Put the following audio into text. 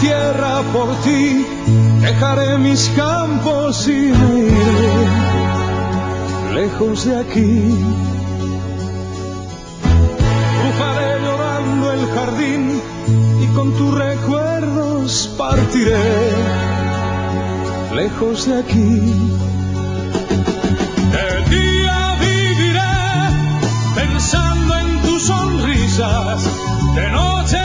tierra por ti, dejaré mis campos y me iré lejos de aquí. Cruzaré llorando el jardín y con tus recuerdos partiré lejos de aquí. De día viviré pensando en tus sonrisas, de noche